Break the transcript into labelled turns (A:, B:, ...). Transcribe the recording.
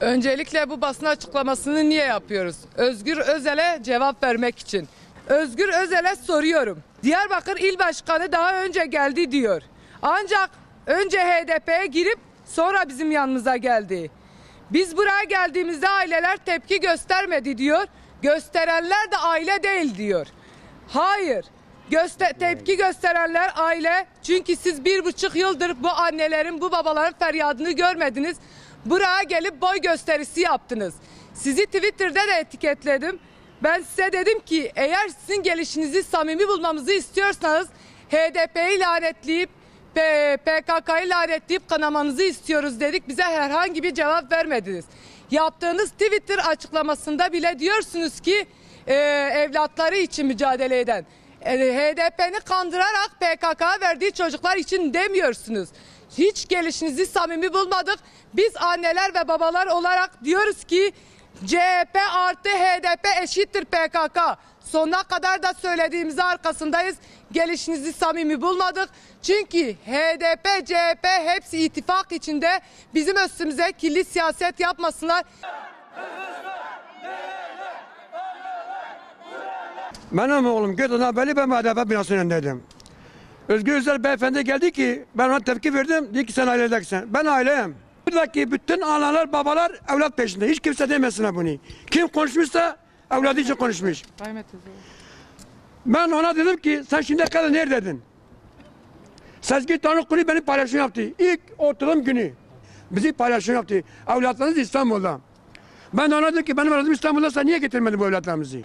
A: Öncelikle bu basın açıklamasını niye yapıyoruz? Özgür Özel'e cevap vermek için. Özgür Özel'e soruyorum. Diyarbakır İl Başkanı daha önce geldi diyor. Ancak önce HDP'ye girip sonra bizim yanımıza geldi. Biz buraya geldiğimizde aileler tepki göstermedi diyor. Gösterenler de aile değil diyor. Hayır. Göster tepki gösterenler aile. Çünkü siz bir buçuk yıldır bu annelerin, bu babaların feryadını görmediniz. Buraya gelip boy gösterisi yaptınız. Sizi Twitter'da da etiketledim. Ben size dedim ki eğer sizin gelişinizi samimi bulmamızı istiyorsanız HDP'yi lanetleyip PKK'yı lanetleyip kanamanızı istiyoruz dedik. Bize herhangi bir cevap vermediniz. Yaptığınız Twitter açıklamasında bile diyorsunuz ki e, evlatları için mücadele eden. E, HDP'ni kandırarak PKK'ya verdiği çocuklar için demiyorsunuz. Hiç gelişinizi samimi bulmadık. Biz anneler ve babalar olarak diyoruz ki CHP artı HDP eşittir PKK. Sonuna kadar da söylediğimizi arkasındayız. Gelişinizi samimi bulmadık. Çünkü HDP, CHP hepsi ittifak içinde bizim üstümüze kirli siyaset yapmasınlar.
B: Benim oğlum Gökhan'a belli ben HDP binasının önündeydim. Özgür Özel beyefendi geldi ki ben ona tepki verdim. Dedi ki sen ailedeksin. Ben aileyim. Buradaki bütün analar babalar evlat peşinde. Hiç kimse demesin bunu. Kim konuşmuşsa evladı için konuşmuş. Ben ona dedim ki sen şimdiye kadar neredeydin? Sezgi Tanrıkulu beni paylaşım yaptı. İlk oturum günü. Bizi paylaşım yaptı. Evlatlarınız İstanbul'da. Ben de ona dedim ki benim evladım İstanbul'da sen niye getirmedin bu evlatlarımızı?